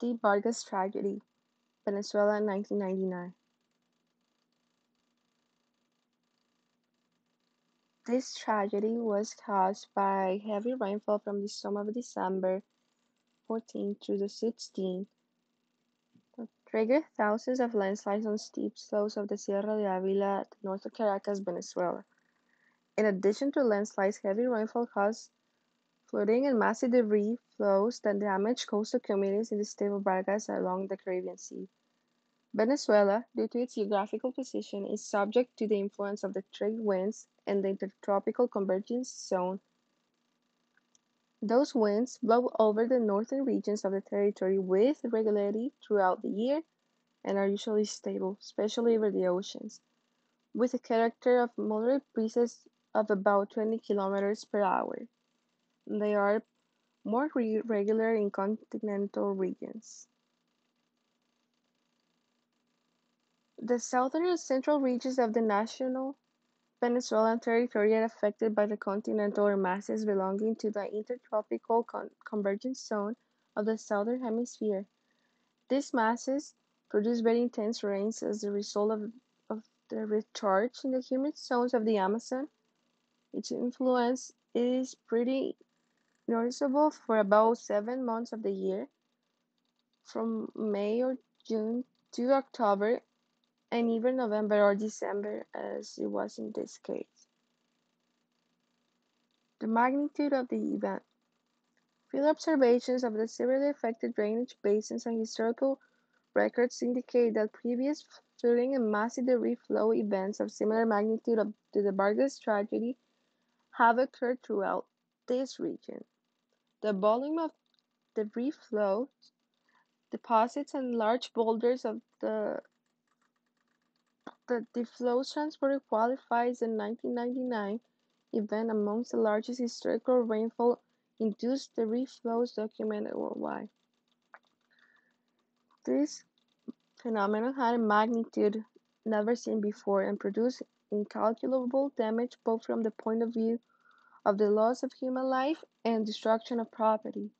The Vargas Tragedy, Venezuela, 1999. This tragedy was caused by heavy rainfall from the summer of December 14 to the 16 that triggered thousands of landslides on steep slopes of the Sierra de Avila north of Caracas, Venezuela. In addition to landslides, heavy rainfall caused flooding and massive debris flows that damaged coastal communities in the state of Vargas along the Caribbean Sea. Venezuela, due to its geographical position, is subject to the influence of the trade winds and the intertropical convergence zone. Those winds blow over the northern regions of the territory with regularity throughout the year and are usually stable, especially over the oceans, with a character of moderate breezes of about 20 kilometers per hour. They are more regular in continental regions. The southern and central regions of the national Venezuelan territory are affected by the continental masses belonging to the intertropical con convergence zone of the southern hemisphere. These masses produce very intense rains as a result of, of the recharge in the humid zones of the Amazon. Its influence is pretty noticeable for about seven months of the year, from May or June to October, and even November or December, as it was in this case. The magnitude of the event. Field observations of the severely affected drainage basins and historical records indicate that previous flooding and massive debris flow events of similar magnitude to the Vargas tragedy have occurred throughout this region. The volume of debris flows, deposits and large boulders of the the flows transported qualifies the 1999 event amongst the largest historical rainfall induced debris flows documented worldwide. This phenomenon had a magnitude never seen before and produced incalculable damage both from the point of view of the loss of human life and destruction of property.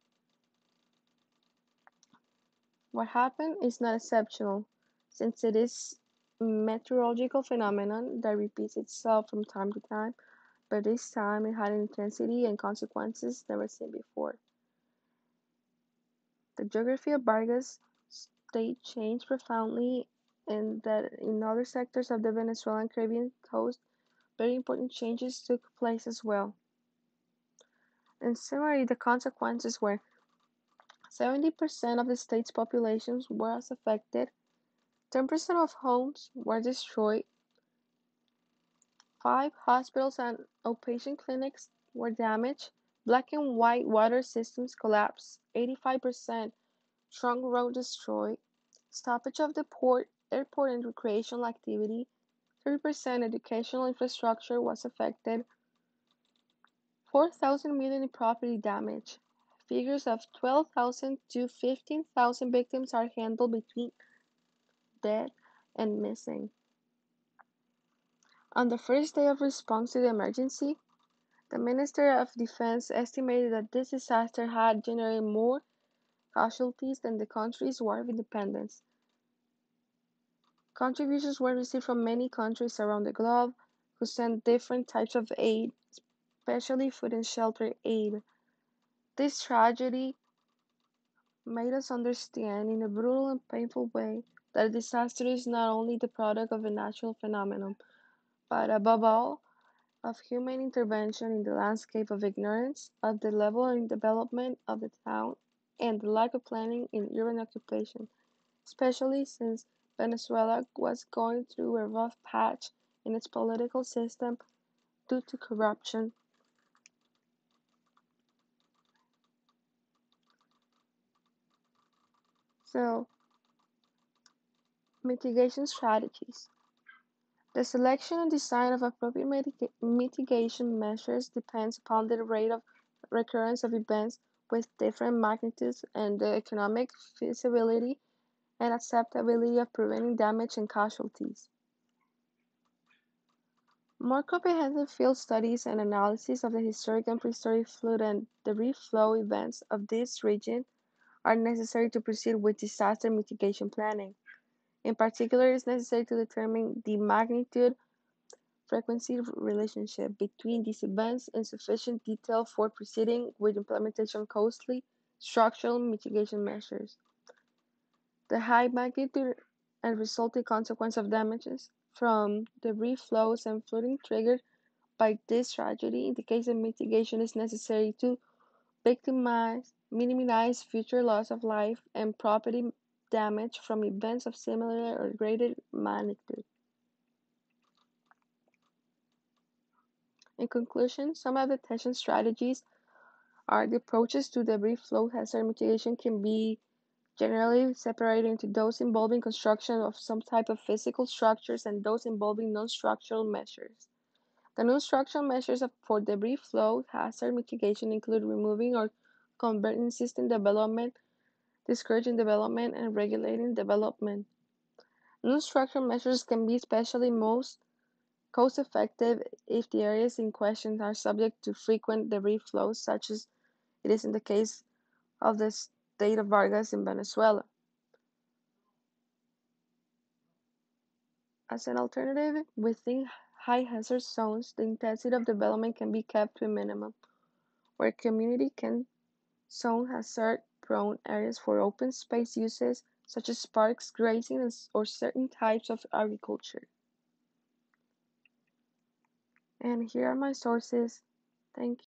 What happened is not exceptional, since it is meteorological phenomenon that repeats itself from time to time, but this time it had intensity and consequences never seen before. The geography of Vargas state changed profoundly and that in other sectors of the Venezuelan Caribbean coast, very important changes took place as well. In summary, the consequences were 70% of the state's population was affected, 10% of homes were destroyed, five hospitals and outpatient clinics were damaged, black and white water systems collapsed, 85% trunk road destroyed, stoppage of the port, airport and recreational activity, 30% educational infrastructure was affected, 4,000 million in property damage. Figures of 12,000 to 15,000 victims are handled between dead and missing. On the first day of response to the emergency, the Minister of Defense estimated that this disaster had generated more casualties than the country's War of Independence. Contributions were received from many countries around the globe who sent different types of aid, especially food and shelter aid. This tragedy made us understand in a brutal and painful way that a disaster is not only the product of a natural phenomenon, but above all, of human intervention in the landscape of ignorance, of the level and development of the town, and the lack of planning in urban occupation, especially since Venezuela was going through a rough patch in its political system due to corruption So, mitigation strategies. The selection and design of appropriate mitigation measures depends upon the rate of recurrence of events with different magnitudes and the economic feasibility and acceptability of preventing damage and casualties. More comprehensive field studies and analysis of the historic and prehistoric flood and debris flow events of this region are necessary to proceed with disaster mitigation planning. In particular, it is necessary to determine the magnitude frequency relationship between these events in sufficient detail for proceeding with implementation costly structural mitigation measures. The high magnitude and resulting consequence of damages from debris flows and flooding triggered by this tragedy indicates that mitigation is necessary to victimize, minimize future loss of life and property damage from events of similar or greater magnitude. In conclusion, some of the detection strategies are the approaches to debris flow hazard mitigation can be generally separated into those involving construction of some type of physical structures and those involving non-structural measures. The non-structural measures for debris flow hazard mitigation include removing or converting system development, discouraging development, and regulating development. Non-structural measures can be especially most cost effective if the areas in question are subject to frequent debris flows, such as it is in the case of the state of Vargas in Venezuela. As an alternative, within high hazard zones, the intensity of development can be kept to a minimum, where community can zone hazard prone areas for open space uses such as parks, grazing, or certain types of agriculture. And here are my sources. Thank you.